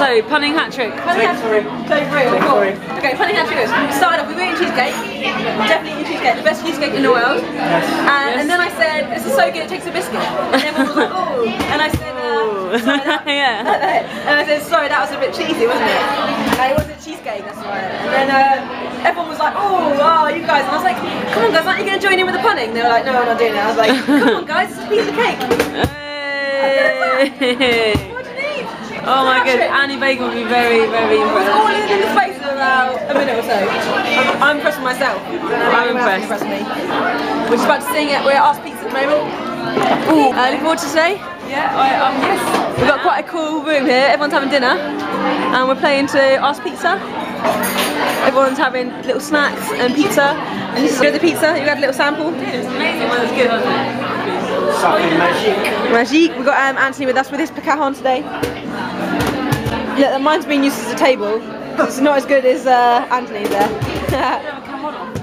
So, punning hat trick. Punning hat trick. Sorry, real. Cool. Okay, punning hat trick. We started off, we were eating cheesecake. Definitely eating cheesecake. The best cheesecake in the world. Yes. And, and then I said, this is so good, it takes a biscuit. And everyone was like, oh. And I said, uh, sorry, that, Yeah. and I said, sorry, that was a bit cheesy, wasn't it? And it wasn't cheesecake, that's why. And then uh, everyone was like, oh, wow, you guys. And I was like, come on, guys, aren't you going to join in with the punning? They were like, no, we're not doing it. I was like, come on, guys, it's a piece of cake. Hey. Oh my Hat god, trick. Annie Bacon would be very, very impressed. all in the space of about a minute or so. I'm, I'm impressed with myself. I'm Everyone else impressed. me. We're just about to sing it. We're at Ask Pizza at the moment. Ooh, uh, looking forward to today. Yeah, I, um, yes. We've got quite a cool room here. Everyone's having dinner, and we're playing to Ask Pizza. Everyone's having little snacks and pizza. And this is good the pizza. You got a little sample. It's amazing when it's good, isn't it? Something magic. Magic. We've got um, Anthony with us with his picajon today. Yeah, mine's being used as a table. It's not as good as uh, Anthony's there.